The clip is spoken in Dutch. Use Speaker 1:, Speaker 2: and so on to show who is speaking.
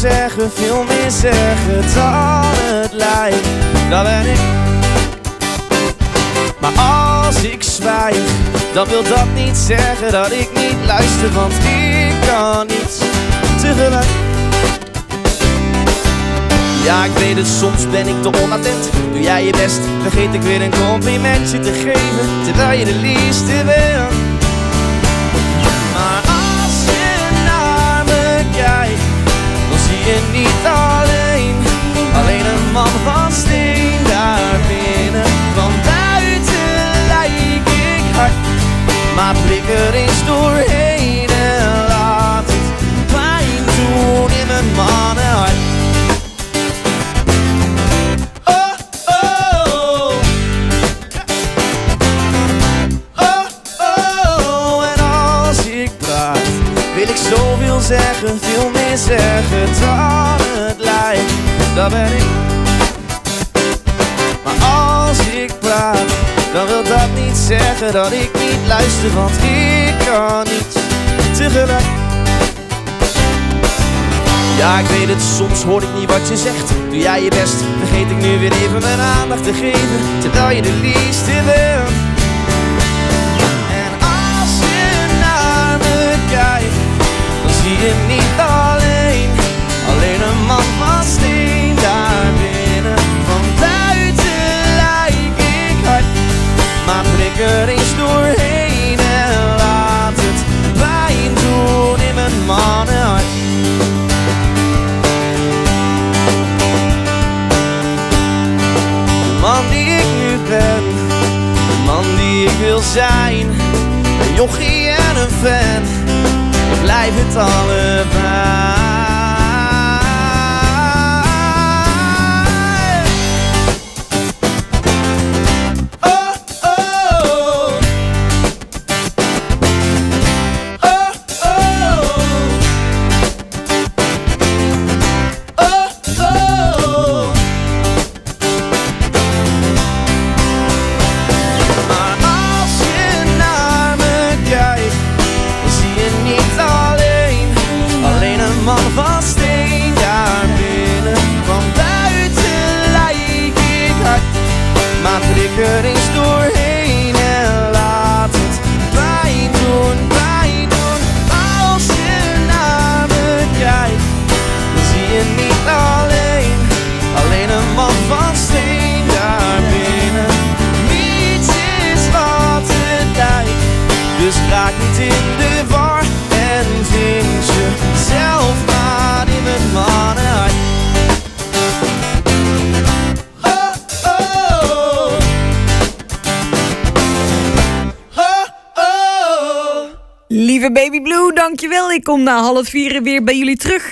Speaker 1: zeggen, veel meer zeggen dan het lijkt. Dat ben ik. Maar als ik zwijg, dan wil dat niet zeggen dat ik niet luister, want ik kan niet tegelijk. Ja, ik weet het, soms ben ik te onattent. Doe jij je best, vergeet ik weer een complimentje te geven, terwijl je de liefste bent. Maar blik er eens doorheen en laat het pijn doen in mijn mannenhart. Zoveel zeggen, veel meer zeggen dan het lijkt. Dat ben ik. Dat ik niet luister, want ik kan niet tegelijk. Ja, ik weet het, soms hoor ik niet wat je zegt. Doe jij je best, vergeet ik nu weer even mijn aandacht te geven, terwijl je de liefste bent. En als je naar me kijkt, dan zie je niet alleen, alleen een man van steen daar binnen. Van buiten lijk ik hard, maar blik man die ik nu ben, de man die ik wil zijn. Een jochie en een fan, we blijven het allebei. Man van steen daar binnen. Van buiten lijk ik hard, maar prik er eens doorheen en laat het pijn doen, pijn doen. Als je naar me kijkt, dan zie je niet alleen, alleen een man van steen daar binnen. Niets is wat het lijkt, dus raak niet in de war maar in.
Speaker 2: Lieve Baby Blue, dankjewel. Ik kom na half vier weer bij jullie terug.